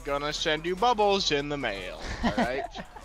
I'm gonna send you bubbles in the mail. All right.